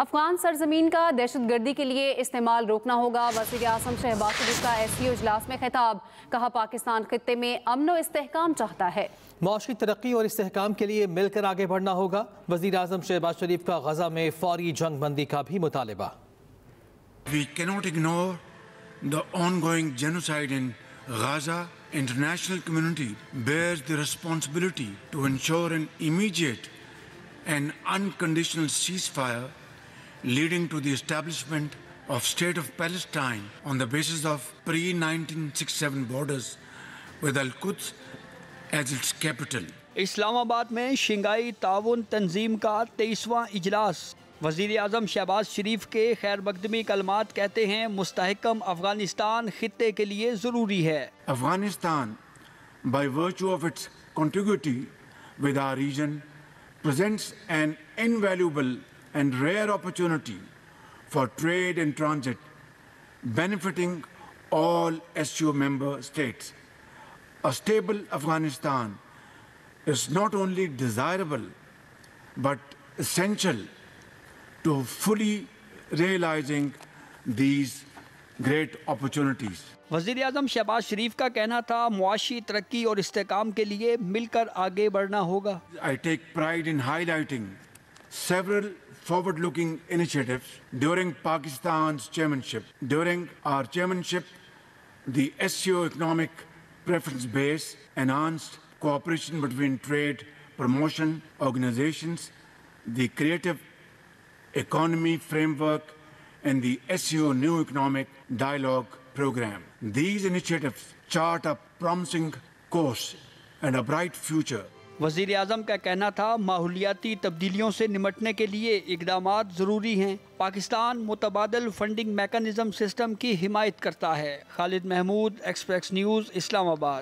افغان سرزمین کا دہشت گردی کے لیے استعمال روکنا ہوگا وزیر کا اجلاس میں میں خطاب کہا پاکستان خطے امن و استحکام چاہتا ہے معاشی ترقی اور استحکام کے لیے مل کر آگے بڑھنا ہوگا وزیر اعظم شہباز شریف کا غزہ میں فوری جنگ بندی کا بھی مطالبہ leading to the establishment of state of Palestine on the basis of pre nineteen six seven borders with القدس as its capital Islamabad میں شنگائی تعاون تنظیم کا تیسواں اجلاس وزیر اعظم شہباز شریف کے خیر مقدمی کلمات کہتے ہیں مستحکم افغانستان خطے کے لیے ضروری ہے Afghanistan by virtue of its contiguity with a region presents an invaluable and rare opportunity for trade and transit, benefiting all SU member states. A stable Afghanistan is not only desirable, but essential to fully realizing these great opportunities. वजीर شہباز شریف کا کہنا تھا معاشی ترقی اور استحکام کے لیے مل کر آگے بڑھنا ہوگا. I take pride in highlighting several forward-looking initiatives during Pakistan's chairmanship. During our chairmanship, the SEO economic preference base enhanced cooperation between trade promotion organizations, the creative economy framework, and the SEO New Economic Dialogue program. These initiatives chart a promising course and a bright future وزیر اعظم کا کہنا تھا ماحولیاتی تبدیلیوں سے نمٹنے کے لیے اقدامات ضروری ہیں پاکستان متبادل فنڈنگ میکانزم سسٹم کی حمایت کرتا ہے خالد محمود ایکسپریس نیوز اسلام آباد